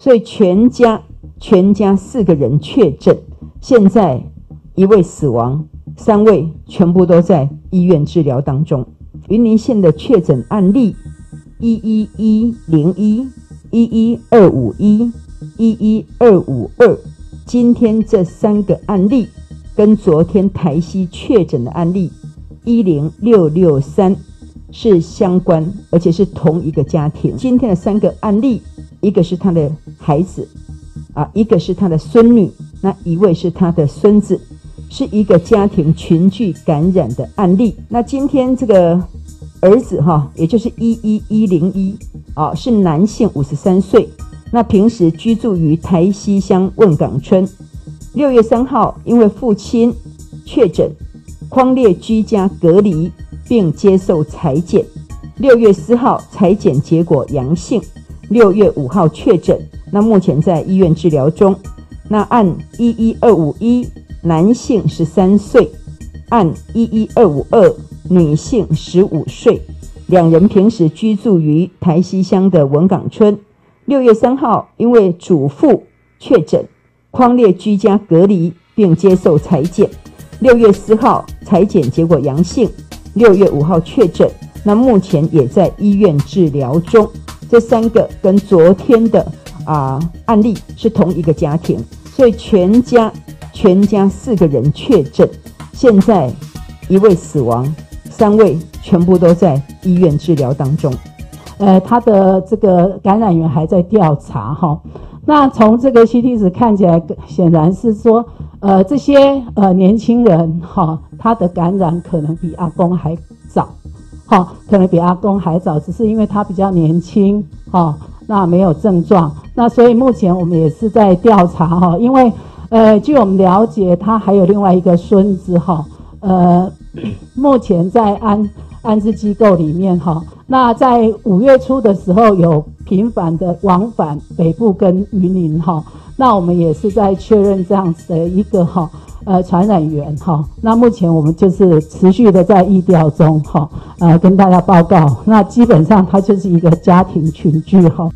所以全家全家四个人确诊，现在一位死亡，三位全部都在医院治疗当中。云林县的确诊案例一一一零一一一二五一一一二五二，今天这三个案例跟昨天台西确诊的案例一零六六三是相关，而且是同一个家庭。今天的三个案例，一个是他的孩子，啊，一个是他的孙女，那一位是他的孙子，是一个家庭群聚感染的案例。那今天这个儿子哈，也就是一一一零一啊，是男性，五十三岁，那平时居住于台西乡问岗村。六月三号，因为父亲确诊，匡列居家隔离。并接受裁剪，六月四号裁剪结果阳性，六月五号确诊，那目前在医院治疗中。那按一一二五一男性十三岁，按一一二五二女性十五岁，两人平时居住于台西乡的文港村。六月三号因为祖父确诊，匡列居家隔离并接受裁剪，六月四号裁剪结果阳性。六月五号确诊，那目前也在医院治疗中。这三个跟昨天的啊案例是同一个家庭，所以全家全家四个人确诊，现在一位死亡，三位全部都在医院治疗当中。呃，他的这个感染源还在调查哈。那从这个 CT 值看起来，显然是说。呃，这些呃年轻人哈，他的感染可能比阿公还早，哈，可能比阿公还早，只是因为他比较年轻，哈，那没有症状，那所以目前我们也是在调查哈，因为呃，据我们了解，他还有另外一个孙子哈，呃，目前在安安置机构里面哈，那在五月初的时候有频繁的往返北部跟云林哈。那我们也是在确认这样子的一个哈呃传染源哈，那目前我们就是持续的在疫调中哈，呃跟大家报告，那基本上它就是一个家庭群聚哈。